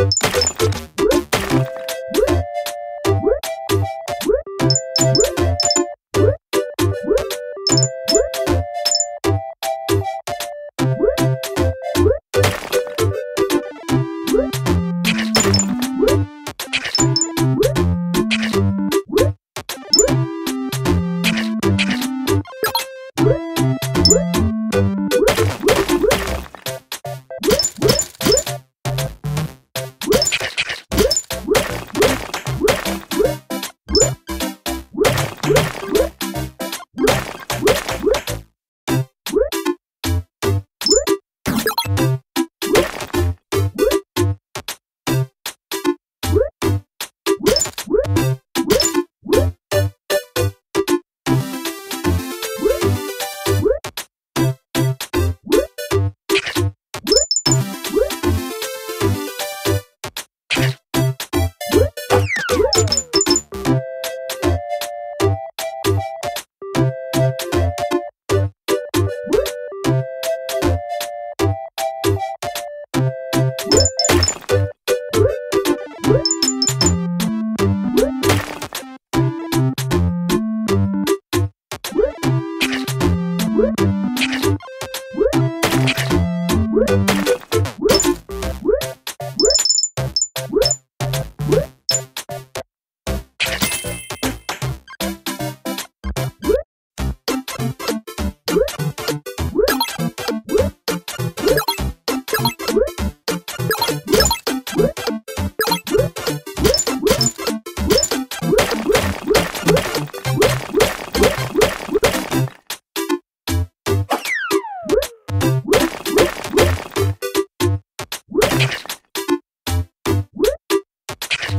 Woo!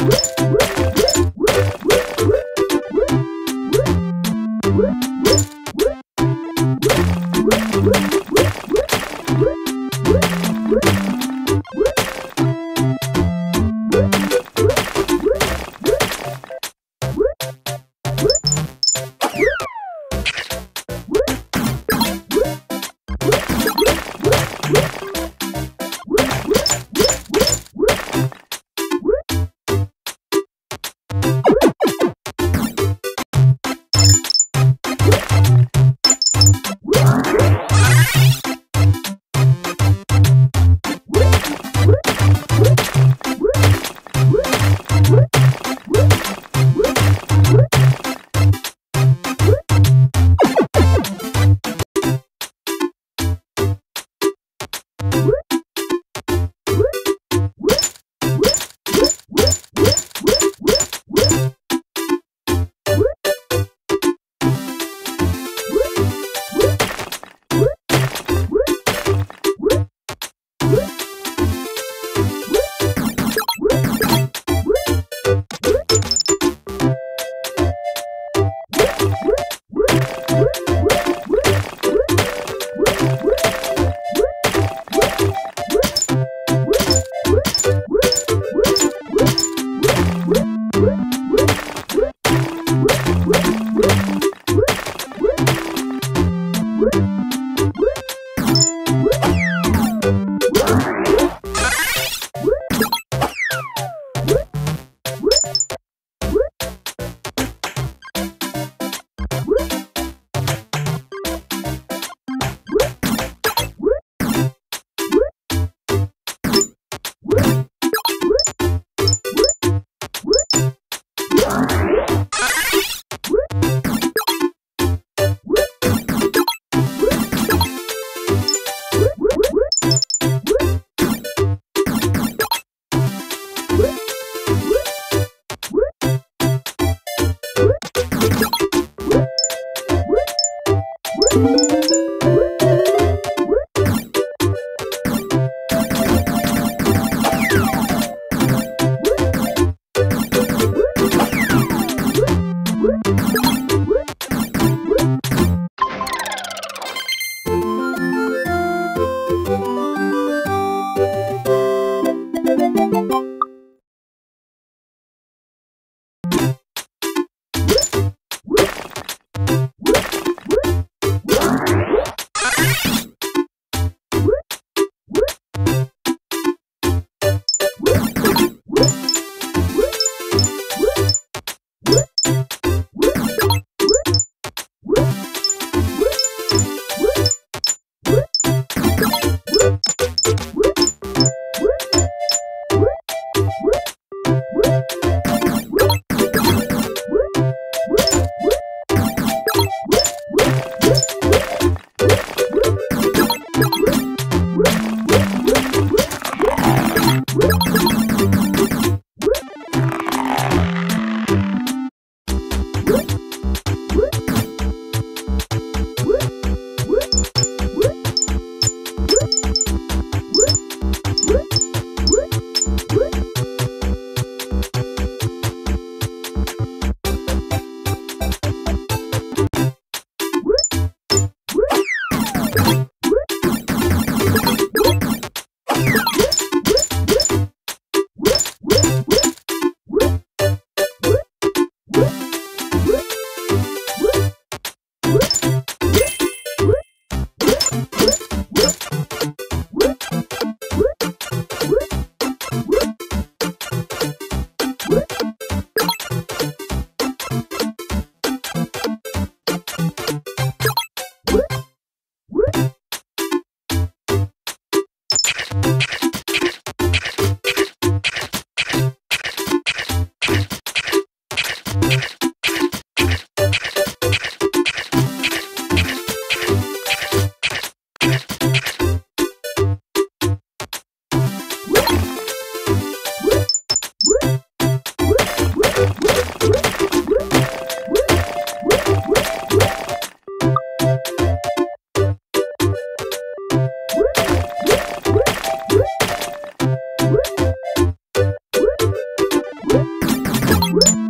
Woo! ん you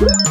you